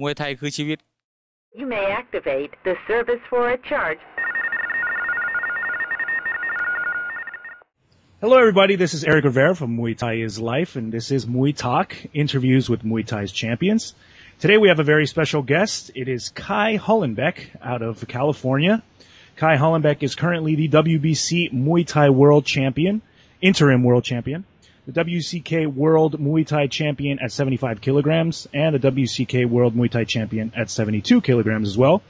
มวยไทยคือชีวิต You may activate the service for a charge. Hello, everybody. This is Eric Rivera from Muay Thai is Life, and this is Muay Talk interviews with Muay Thai's champions. Today, we have a very special guest. It is Ky Hollenbeck out of California. Ky Hollenbeck is currently the WBC Muay Thai World Champion, interim world champion the WCK World Muay Thai Champion at 75 kilograms, and the WCK World Muay Thai Champion at 72 kilograms as well.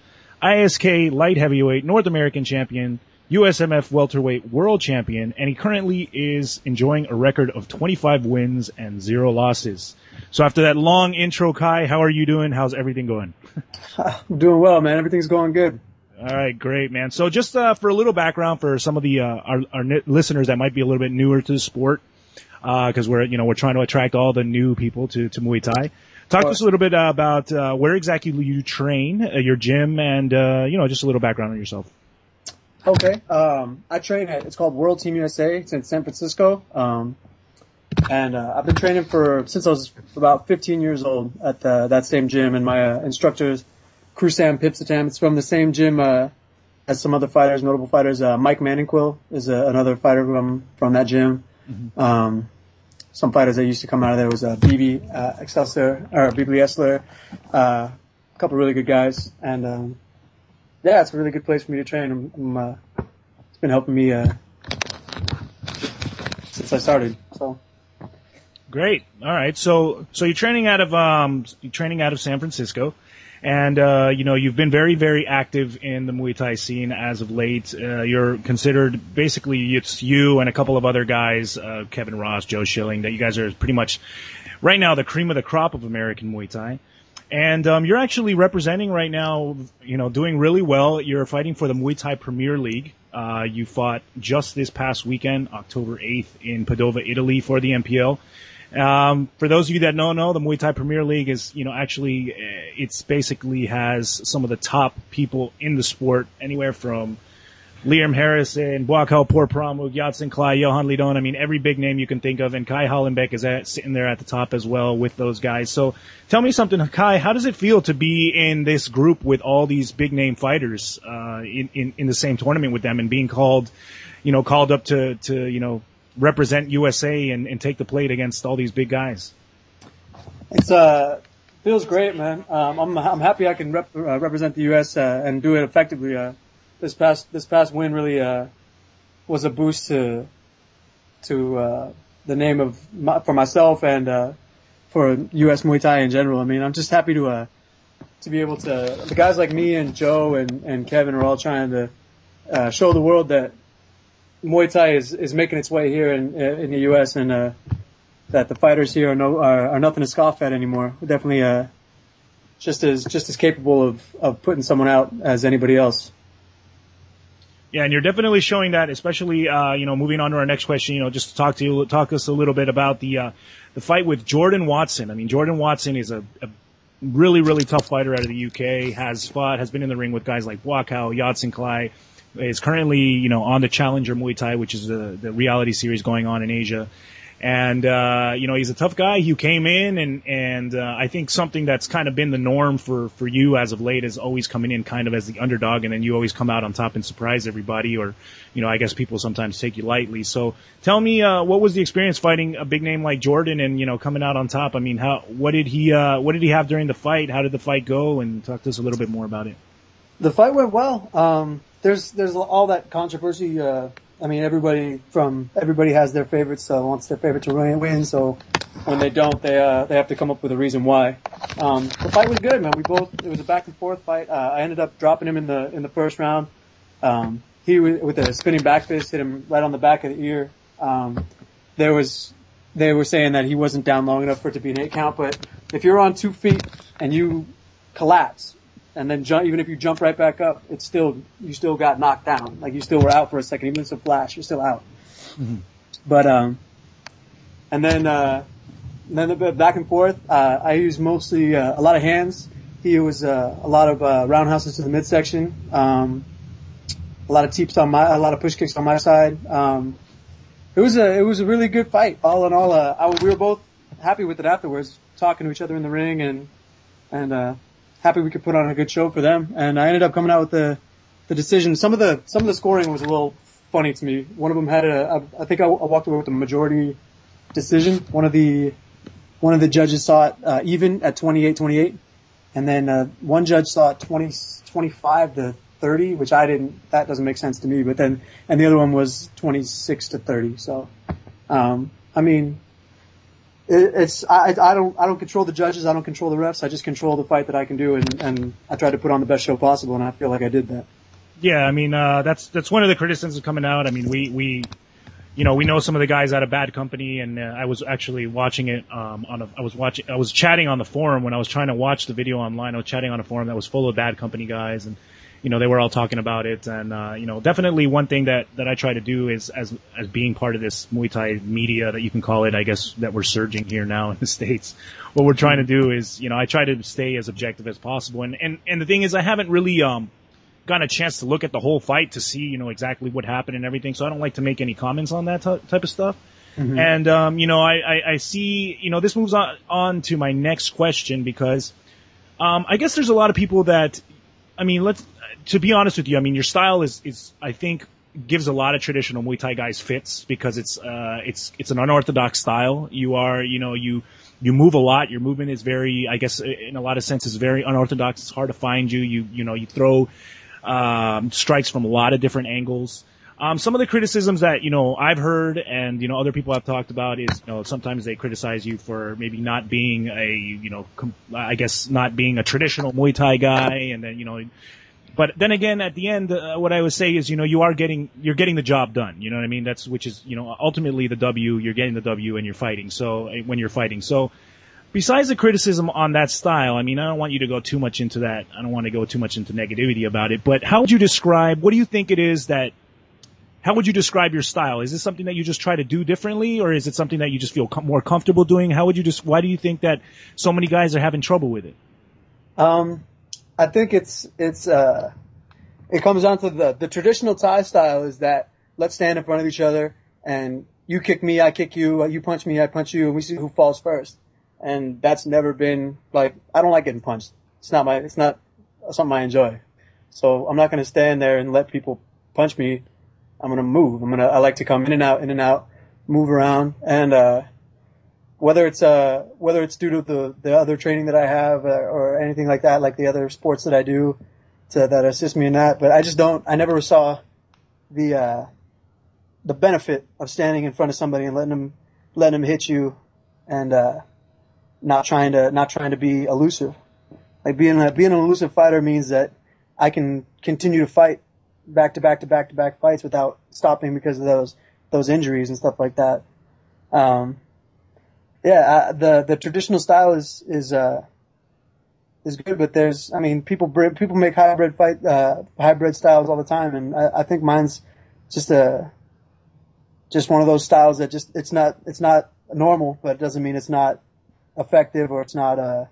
ISK Light Heavyweight North American Champion, USMF Welterweight World Champion, and he currently is enjoying a record of 25 wins and zero losses. So after that long intro, Ky, how are you doing? How's everything going? I'm doing well, man. Everything's going good. All right, great, man. So just uh, for a little background for some of the uh, our, our listeners that might be a little bit newer to the sport, because we're you know we're trying to attract all the new people to to Muay Thai. Talk to us a little bit uh, about uh, where exactly you train, uh, your gym, and uh, you know just a little background on yourself. Okay. Um, I train at, it's called World Team USA. It's in San Francisco. Um, and, uh, I've been training for, since I was about 15 years old at the, that same gym and my, uh, instructor is Krusam Pipsatam. It's from the same gym, uh, as some other fighters, notable fighters. Uh, Mike Manningquill is uh, another fighter from, from that gym. Um, some fighters that used to come out of there was, uh, BB, uh, Excelsior, or BB Essler, uh, a couple really good guys. And, um, yeah, it's a really good place for me to train. I'm, I'm, uh, it's been helping me uh, since I started. So Great. All right. So so you're training out of um you're training out of San Francisco, and uh, you know you've been very very active in the Muay Thai scene as of late. Uh, you're considered basically it's you and a couple of other guys, uh, Kevin Ross, Joe Schilling, that you guys are pretty much right now the cream of the crop of American Muay Thai. And um, you're actually representing right now, you know, doing really well. You're fighting for the Muay Thai Premier League. Uh, you fought just this past weekend, October 8th, in Padova, Italy, for the MPL. Um, for those of you that don't know, the Muay Thai Premier League is, you know, actually, uh, it's basically has some of the top people in the sport, anywhere from Liam Harrison, Buakaw Por. Pramuk, Yatsen Klai, Yohan Lidon. I mean, every big name you can think of, and Ky Hollenbeck is at, sitting there at the top as well with those guys. So, tell me something, Ky. How does it feel to be in this group with all these big name fighters uh, in, in in the same tournament with them and being called, you know, called up to to you know represent USA and, and take the plate against all these big guys? it's uh feels great, man. Um, I'm I'm happy I can rep, uh, represent the U.S. Uh, and do it effectively. Uh, this past this past win really uh, was a boost to to uh, the name of my, for myself and uh, for U.S. Muay Thai in general. I mean, I'm just happy to uh, to be able to the guys like me and Joe and, and Kevin are all trying to uh, show the world that Muay Thai is, is making its way here in in the U.S. and uh, that the fighters here are no are, are nothing to scoff at anymore. We're definitely uh, just as just as capable of, of putting someone out as anybody else. Yeah, and you're definitely showing that, especially uh, you know, moving on to our next question. You know, just to talk to you, talk us a little bit about the uh, the fight with Jordan Watson. I mean, Jordan Watson is a, a really really tough fighter out of the UK. Has fought, has been in the ring with guys like Buakaw, Yatsen Klai. Is currently you know on the Challenger Muay Thai, which is the the reality series going on in Asia. And, uh, you know, he's a tough guy. He came in and, and, uh, I think something that's kind of been the norm for, for you as of late is always coming in kind of as the underdog and then you always come out on top and surprise everybody or, you know, I guess people sometimes take you lightly. So tell me, uh, what was the experience fighting a big name like Jordan and, you know, coming out on top? I mean, how, what did he, uh, what did he have during the fight? How did the fight go? And talk to us a little bit more about it. The fight went well. Um, there's there's all that controversy. Uh, I mean, everybody from everybody has their favorites, so wants their favorite to win. win so when they don't, they uh, they have to come up with a reason why. Um, the fight was good, man. We both it was a back and forth fight. Uh, I ended up dropping him in the in the first round. Um, he with a spinning back fist hit him right on the back of the ear. Um, there was they were saying that he wasn't down long enough for it to be an eight count, but if you're on two feet and you collapse and then jump, even if you jump right back up, it's still you still got knocked down. Like you still were out for a second, even if it's a flash, you're still out. But um, and then uh, then the back and forth. Uh, I used mostly uh, a lot of hands. He was uh, a lot of uh, roundhouses to the midsection. Um, a lot of teeps on my, a lot of push kicks on my side. Um, it was a it was a really good fight. All in all, uh, I, we were both happy with it afterwards, talking to each other in the ring and and uh, happy we could put on a good show for them. And I ended up coming out with the the decision. Some of the some of the scoring was a little funny to me. One of them had a I think I, I walked away with a majority decision. One of the one of the judges saw it uh, even at 28-28, and then uh, one judge saw it 20 25 to 30, which I didn't. That doesn't make sense to me. But then and the other one was 26 to 30. So, um, I mean, it, it's I, I don't I don't control the judges. I don't control the refs. I just control the fight that I can do, and and I try to put on the best show possible, and I feel like I did that. Yeah, I mean uh, that's that's one of the criticisms coming out. I mean, we we you know we know some of the guys out of Bad Company, and uh, I was actually watching it um, on a I was watching I was chatting on the forum when I was trying to watch the video online. I was chatting on a forum that was full of Bad Company guys, and you know, they were all talking about it. And, uh, you know, definitely one thing that, that I try to do is as, as being part of this Muay Thai media that you can call it, I guess, that we're surging here now in the States. What we're trying to do is, you know, I try to stay as objective as possible. And, and, and the thing is, I haven't really, um, gotten a chance to look at the whole fight to see, you know, exactly what happened and everything. So I don't like to make any comments on that t- type of stuff. Mm-hmm. And, um, you know, I, I, I see, you know, this moves on, on to my next question because, um, I guess there's a lot of people that, I mean, let's, to be honest with you, I mean, your style is, is, I think, gives a lot of traditional Muay Thai guys fits because it's, uh, it's, it's an unorthodox style. You are, you know, you, you move a lot. Your movement is very, I guess, in a lot of senses, very unorthodox. It's hard to find you. You, you know, you throw, um, strikes from a lot of different angles. Um, some of the criticisms that, you know, I've heard and, you know, other people have talked about is, you know, sometimes they criticize you for maybe not being a, you know, com- I guess not being a traditional Muay Thai guy and then, you know, but then again, at the end, uh, what I would say is, you know, you are getting, you're getting the job done. You know what I mean? That's, which is, you know, ultimately the W, you're getting the W and you're fighting. So, uh, when you're fighting. So, besides the criticism on that style, I mean, I don't want you to go too much into that. I don't want to go too much into negativity about it, but how would you describe, what do you think it is that, how would you describe your style? Is this something that you just try to do differently or is it something that you just feel com- more comfortable doing? How would you just, why do you think that so many guys are having trouble with it? Um, I think it's it's uh, it comes down to the the traditional Thai style is that let's stand in front of each other and you kick me, I kick you, you punch me, I punch you, and we see who falls first. And that's never been like I don't like getting punched. It's not my it's not something I enjoy. So I'm not gonna stand there and let people punch me. I'm gonna move. I'm gonna I like to come in and out, in and out, move around, and uh, whether it's uh whether it's due to the the other training that I have uh, or anything like that, like the other sports that I do, to that assist me in that. But I just don't. I never saw the uh the benefit of standing in front of somebody and letting them letting them hit you, and uh not trying to not trying to be elusive. Like being a, being an elusive fighter means that I can continue to fight back to back to back to back fights without stopping because of those those injuries and stuff like that. Um, yeah, uh, the the traditional style is is uh, is good, but there's, I mean, people people make hybrid fight uh, hybrid styles all the time, and I, I think mine's just a just one of those styles that just it's not it's not normal, but it doesn't mean it's not effective or it's not uh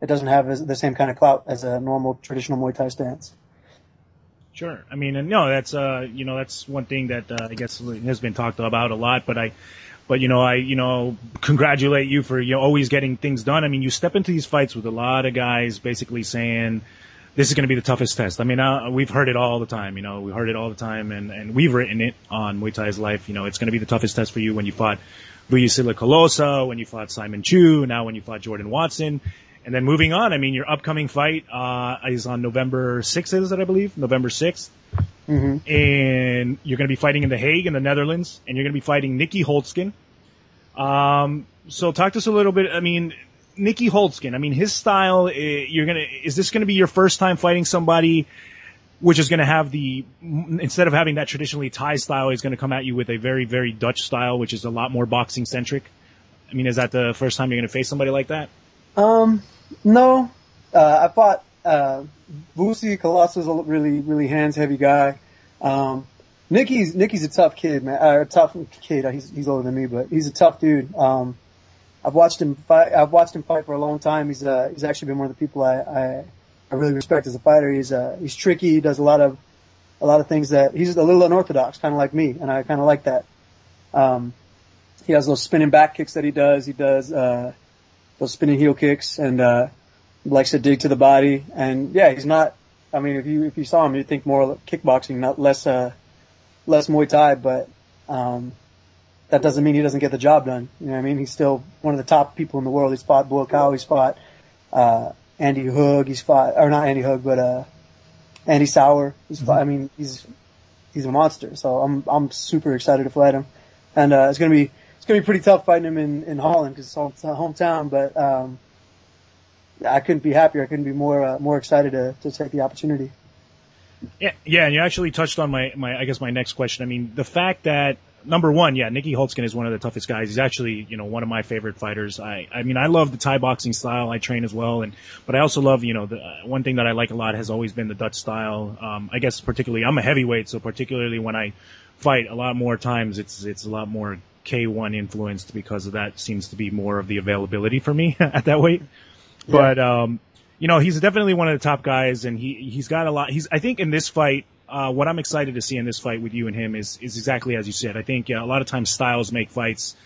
it doesn't have the same kind of clout as a normal traditional Muay Thai stance. Sure. I mean, no, that's uh, you know, that's one thing that uh, I guess has been talked about a lot. But I, but you know, I you know congratulate you for you know always getting things done. I mean, you step into these fights with a lot of guys basically saying this is going to be the toughest test. I mean, uh, we've heard it all the time. You know, we heard it all the time, and and we've written it on Muay Thai's life. You know, it's going to be the toughest test for you when you fought Vuyisile Colossa, when you fought Simon Chu, now when you fought Jordan Watson. And then moving on, I mean, your upcoming fight uh, is on November 6th, is it, I believe? November 6th. Mm-hmm. And you're going to be fighting in The Hague in the Netherlands, and you're going to be fighting Nieky Holzken. Um, so talk to us a little bit. I mean, Nieky Holzken, I mean, his style, eh, you're going to, is this going to be your first time fighting somebody which is going to have the, instead of having that traditionally Thai style, is going to come at you with a very, very Dutch style, which is a lot more boxing centric? I mean, is that the first time you're going to face somebody like that? Um, no. Uh, I fought, uh, Vusi Colossa, a really, really hands heavy guy. Um, Nieky's, Nieky's a tough kid, man, uh, a tough kid. He's, he's older than me, but he's a tough dude. Um, I've watched him fight, I've watched him fight for a long time. He's, uh, he's actually been one of the people I, I, I really respect as a fighter. He's, uh, he's tricky. He does a lot of, a lot of things that he's a little unorthodox, kind of like me, and I kind of like that. Um, he has those spinning back kicks that he does. He does, uh, those spinning heel kicks and, uh, likes to dig to the body, and yeah, he's not. I mean, if you if you saw him, you'd think more kickboxing, not less uh, less Muay Thai, but um, that doesn't mean he doesn't get the job done. You know what I mean? He's still one of the top people in the world. He's fought Buakaw, he's fought uh, Andy Hug, he's fought or not Andy Hug, but uh, Andy Souwer. He's fought, I mean, he's he's a monster. So I'm I'm super excited to fight him, and uh, it's gonna be it's gonna be pretty tough fighting him in in Holland because it's hometown. But um, I couldn't be happier. I couldn't be more uh, more excited to to take the opportunity. Yeah, yeah, and you actually touched on my my I guess my next question. I mean, the fact that number one, yeah, Nieky Holzken is one of the toughest guys. He's actually, you know, one of my favorite fighters. I, I mean, I love the Thai boxing style. I train as well, and but I also love, you know, the uh, one thing that I like a lot has always been the Dutch style. Um, I guess particularly, I'm a heavyweight, so particularly when I fight, a lot more times it's it's a lot more K1 influenced because of that seems to be more of the availability for me at that weight. Yeah. But um, you know, he's definitely one of the top guys, and he he's got a lot. He's I think in this fight uh, what I'm excited to see in this fight with you and him is is exactly as you said. I think uh, a lot of times styles make fights.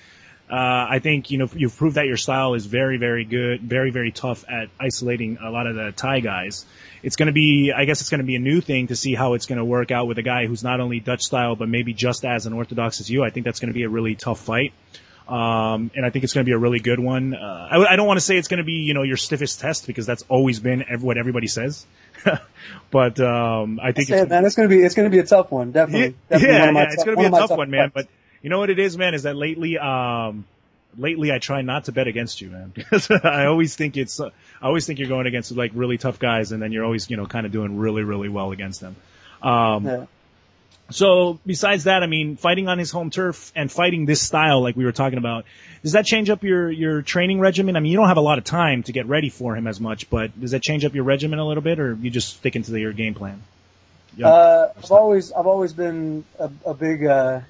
Uh, I think you know you've proved that your style is very very good, very very tough at isolating a lot of the Thai guys. It's going to be, I guess, it's going to be a new thing to see how it's going to work out with a guy who's not only Dutch style but maybe just as unorthodox as you. I think that's going to be a really tough fight. Um, and I think it's going to be a really good one. Uh, I, I, don't want to say it's going to be, you know, your stiffest test because that's always been every, what everybody says. but um, I think it's, it, man, it's going to be it's going to be a tough one, definitely. definitely yeah, yeah, it's going to be a tough, tough one, man. But you know what it is, man, is that lately, um, lately I try not to bet against you, man, I always think it's, uh, I always think you're going against like really tough guys, and then you're always, you know, kind of doing really, really well against them. Um, yeah. So besides that, I mean, fighting on his home turf and fighting this style, like we were talking about, does that change up your, your training regimen? I mean, you don't have a lot of time to get ready for him as much, but does that change up your regimen a little bit or you just sticking to the, your game plan? Uh, I've always, I've always been a, a big, uh,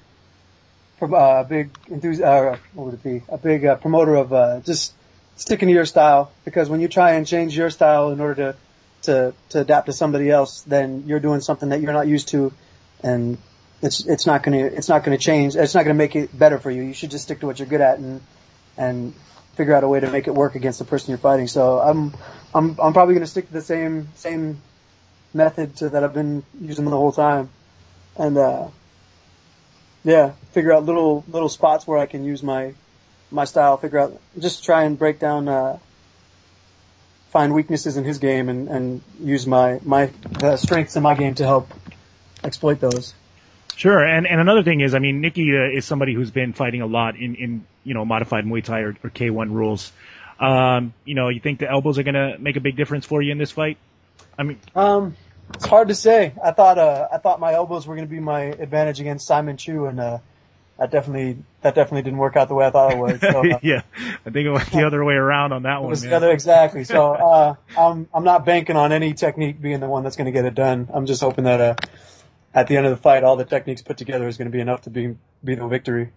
uh, big enthusiast, uh, what would it be? A big uh, promoter of, uh, just sticking to your style because when you try and change your style in order to, to, to adapt to somebody else, then you're doing something that you're not used to and it's it's not going to it's not to change. It's not to make it better for you. You should just stick to what you're good at and and figure out a way to make it work against the person you're fighting. So I'm I'm I'm probably going to stick to the same same method to, that I've been using the whole time, and uh, yeah, figure out little little spots where I can use my my style. Figure out just try and break down. Uh, find weaknesses in his game and, and use my my the strengths in my game to help exploit those. Sure, and and another thing is, I mean, Nieky uh, is somebody who's been fighting a lot in in you know modified Muay Thai or, or K1 rules. Um, you know, you think the elbows are going to make a big difference for you in this fight? I mean, um, it's hard to say. I thought uh, I thought my elbows were going to be my advantage against Simon Chu, and uh, that definitely that definitely didn't work out the way I thought it would. So, uh, yeah, I think it went the other way around on that one. the other exactly. So uh, I'm I'm not banking on any technique being the one that's going to get it done. I'm just hoping that uh, at the end of the fight, all the techniques put together is going to be enough to be be the victory.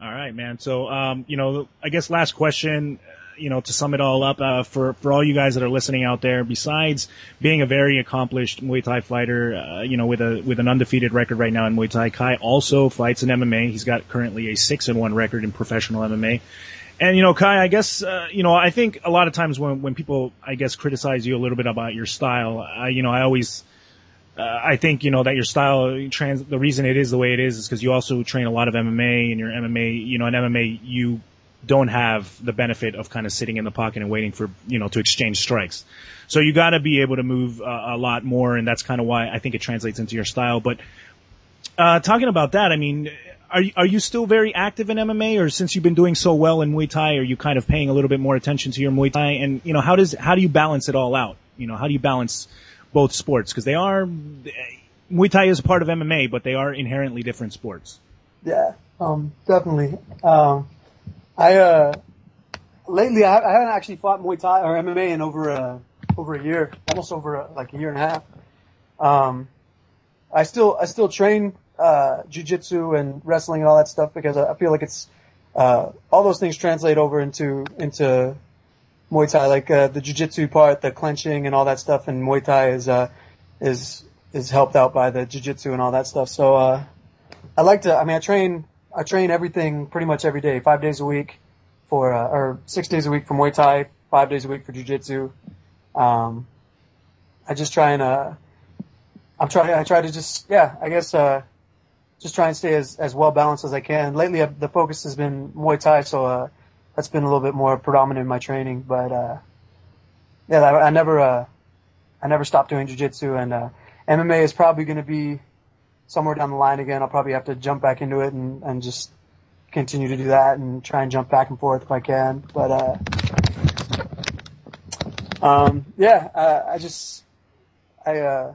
All right, man. So, um, you know, I guess last question, you know, to sum it all up, uh, for, for all you guys that are listening out there, besides being a very accomplished Muay Thai fighter, uh, you know, with a, with an undefeated record right now in Muay Thai, Ky also fights in MMA. He's got currently a six and one record in professional MMA. And, you know, Ky, I guess, uh, you know, I think a lot of times when, when people, I guess, criticize you a little bit about your style, I, you know, I always, uh, I think you know that your style trans. The reason it is the way it is is because you also train a lot of MMA, and your MMA, you know, in MMA you don't have the benefit of kind of sitting in the pocket and waiting for you know to exchange strikes. So you got to be able to move uh, a lot more, and that's kind of why I think it translates into your style. But uh, talking about that, I mean, are are you still very active in MMA, or since you've been doing so well in Muay Thai, are you kind of paying a little bit more attention to your Muay Thai? And you know, how does how do you balance it all out? You know, how do you balance both sports because they are Muay Thai is a part of MMA, but they are inherently different sports. Yeah, um, definitely. Um, I uh, lately I, I, haven't actually fought Muay Thai or MMA in over a over a year, almost over a, like a year and a half. Um, I still I still train uh, jujitsu and wrestling and all that stuff because I, I feel like it's uh, all those things translate over into into Muay Thai, like uh, the jiu-jitsu part, the clenching and all that stuff, and Muay Thai is uh, is is helped out by the jiu-jitsu and all that stuff. So uh, I like to. I mean, I train I train everything pretty much every day, five days a week for uh, or six days a week for Muay Thai, five days a week for jiu-jitsu, um, I just try and uh, I'm trying. I try to just yeah, I guess uh, just try and stay as as well balanced as I can. Lately, uh, the focus has been Muay Thai, so uh, that's been a little bit more predominant in my training. But uh, yeah, I, I never uh, I never stopped doing jiu-jitsu, and uh, MMA is probably going to be somewhere down the line again. I'll probably have to jump back into it and and just continue to do that and try and jump back and forth if I can. But uh, um, yeah, uh, I just I uh,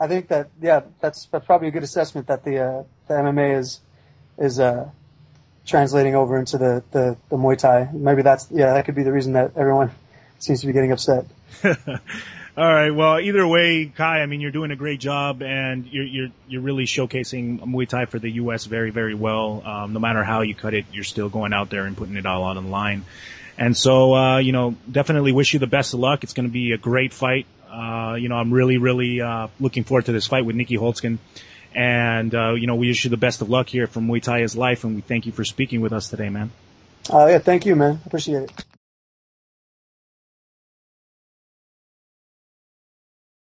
I think that yeah, that's that's probably a good assessment that the uh, the MMA is is uh, translating over into the, the the Muay Thai. Maybe that's yeah, that could be the reason that everyone seems to be getting upset. All right. Well, either way, Ky, I mean, you're doing a great job, and you're you're you're really showcasing Muay Thai for the U.S. very very well. Um, no matter how you cut it, you're still going out there and putting it all on the line. And so, uh, you know, definitely wish you the best of luck. It's going to be a great fight. Uh, you know, I'm really really uh, looking forward to this fight with Nieky Holzken. And uh, you know, we wish you the best of luck here from Muay Thai is life, and we thank you for speaking with us today, man. Uh, yeah, thank you, man. Appreciate it.